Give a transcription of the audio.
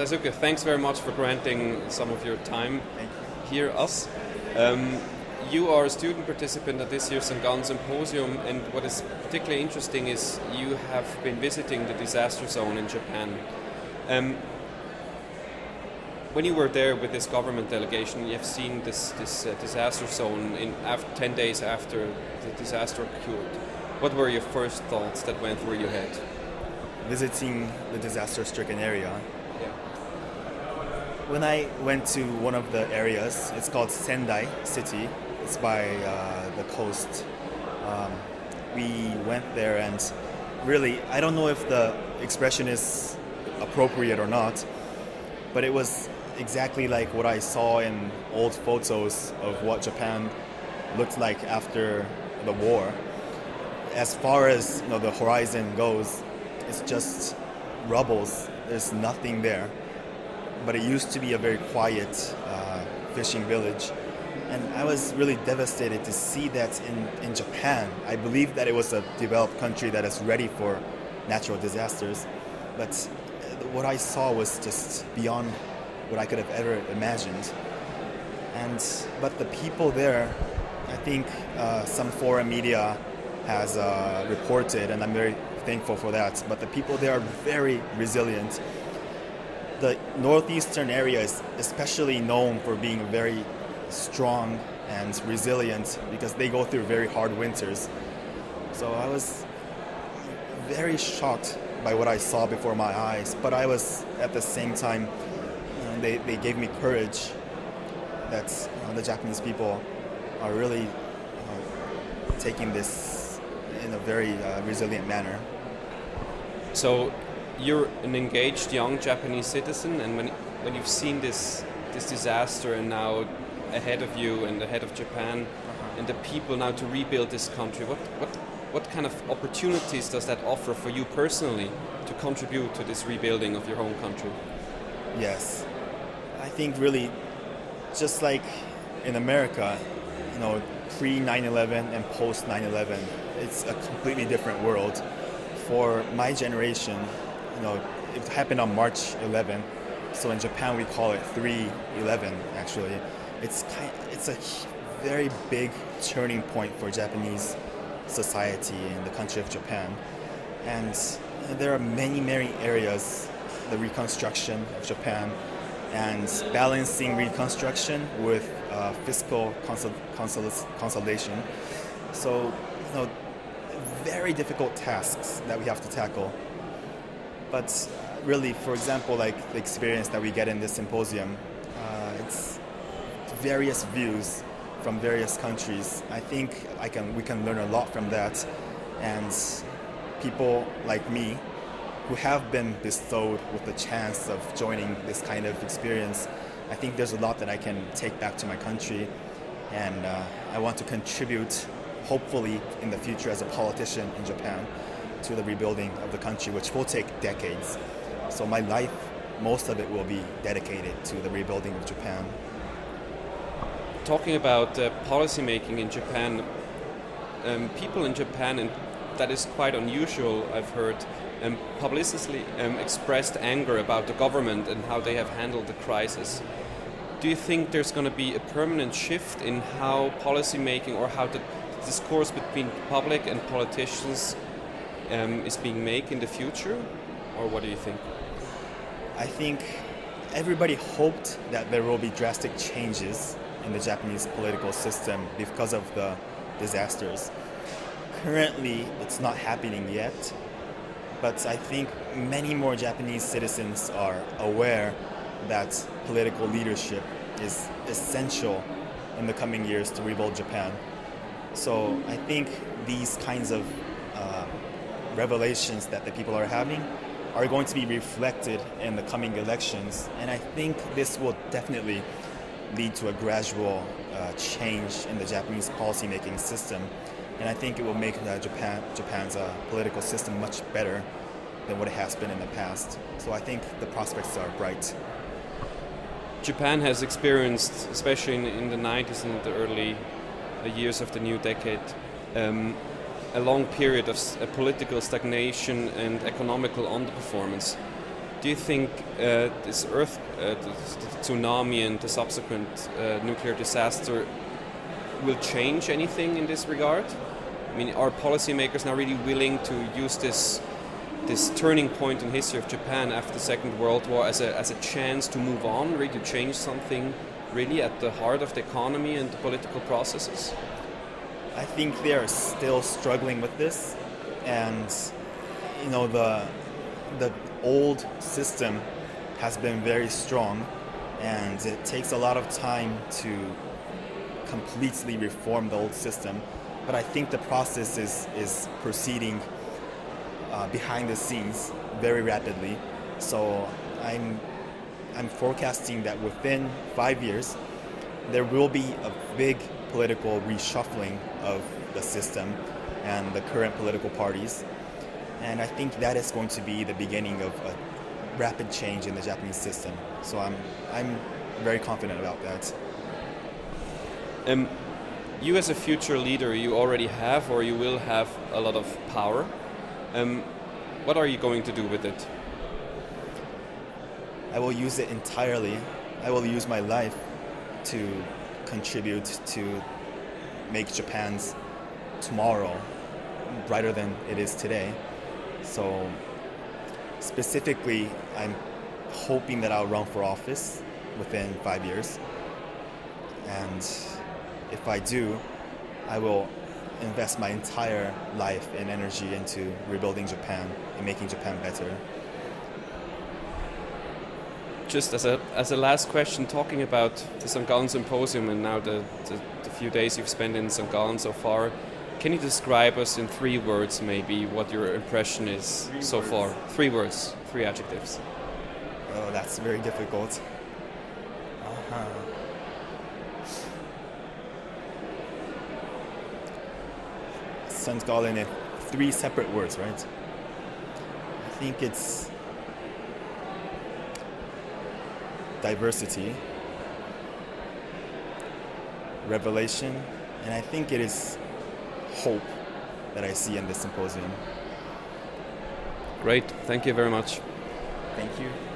Daisuke, thanks very much for granting some of your time here, us. Um, you are a student participant at this year's St. Gallen Symposium, and what is particularly interesting is you have been visiting the disaster zone in Japan. Um, when you were there with this government delegation, you have seen this, this uh, disaster zone in after, 10 days after the disaster occurred. What were your first thoughts that went through your head? Visiting the disaster stricken area. When I went to one of the areas, it's called Sendai City, it's by uh, the coast. Um, we went there, and really, I don't know if the expression is appropriate or not, but it was exactly like what I saw in old photos of what Japan looked like after the war. As far as you know, the horizon goes, it's just rubbles. There's nothing there. But it used to be a very quiet uh, fishing village. And I was really devastated to see that in, in Japan. I believe that it was a developed country that is ready for natural disasters. But uh, what I saw was just beyond what I could have ever imagined. And but the people there, I think uh, some foreign media has uh, reported, and I'm very thankful for that. But the people there are very resilient. The northeastern area is especially known for being very strong and resilient because they go through very hard winters. So I was very shocked by what I saw before my eyes, but I was at the same time they, they gave me courage that you know, the Japanese people are really you know, taking this in a very uh, resilient manner. So, you're an engaged young Japanese citizen, and when, when you've seen this, this disaster and now ahead of you and ahead of Japan uh-huh. and the people now to rebuild this country, what, what, what kind of opportunities does that offer for you personally to contribute to this rebuilding of your home country? Yes, I think really, just like in America, you know, pre 9 11 and post 9 11, it's a completely different world. For my generation, you know, it happened on March 11. So in Japan, we call it 311. actually. It's, kind, it's a very big turning point for Japanese society in the country of Japan. And there are many, many areas, the reconstruction of Japan, and balancing reconstruction with uh, fiscal consol- consol- consolidation. So, you know, very difficult tasks that we have to tackle. But really, for example, like the experience that we get in this symposium, uh, it's various views from various countries. I think I can, we can learn a lot from that. And people like me who have been bestowed with the chance of joining this kind of experience, I think there's a lot that I can take back to my country, and uh, I want to contribute, hopefully in the future as a politician in Japan, to the rebuilding of the country, which will take decades. So my life, most of it will be dedicated to the rebuilding of Japan. Talking about uh, policymaking in Japan, um, people in Japan, and that is quite unusual, I've heard, um, publicly um, expressed anger about the government and how they have handled the crisis. Do you think there's going to be a permanent shift in how policymaking or how the discourse between public and politicians um, is being made in the future? Or what do you think? I think everybody hoped that there will be drastic changes in the Japanese political system because of the disasters. Currently, it's not happening yet, but I think many more Japanese citizens are aware that political leadership is essential in the coming years to rebuild Japan. So I think these kinds of uh, revelations that the people are having are going to be reflected in the coming elections. And I think this will definitely lead to a gradual uh, change in the Japanese policymaking system and I think it will make uh, Japan Japan's uh, political system much better than what it has been in the past. So I think the prospects are bright. Japan has experienced, especially in, in the 90s and the early uh, years of the new decade, um, a long period of political stagnation and economical underperformance. do you think uh, this earth, uh, tsunami, and the subsequent uh, nuclear disaster will change anything in this regard? I mean, are policymakers now really willing to use this this turning point in history of Japan after the Second World War as a, as a chance to move on, really to change something really at the heart of the economy and the political processes? I think they are still struggling with this, and you know the the old system has been very strong, and it takes a lot of time to completely reform the old system. But I think the process is is proceeding uh, behind the scenes very rapidly. So I'm I'm forecasting that within five years there will be a big political reshuffling of the system and the current political parties. And I think that is going to be the beginning of a rapid change in the Japanese system. So I'm, I'm very confident about that. Um, you, as a future leader, you already have or you will have a lot of power. Um, what are you going to do with it? I will use it entirely. I will use my life to contribute to make Japan's tomorrow brighter than it is today. So, specifically, I'm hoping that I'll run for office within five years. And if I do, I will invest my entire life and energy into rebuilding Japan and making Japan better. Just as a, as a last question, talking about the St. Gallen Symposium and now the, the, the few days you've spent in St. Gallen so far, can you describe us in three words maybe what your impression is three so words. far? Three words, three adjectives. Oh, that's very difficult. Uh-huh. St. Gallen in three separate words, right? I think it's diversity, revelation, and I think it is hope that I see in this symposium. Great. Thank you very much. Thank you.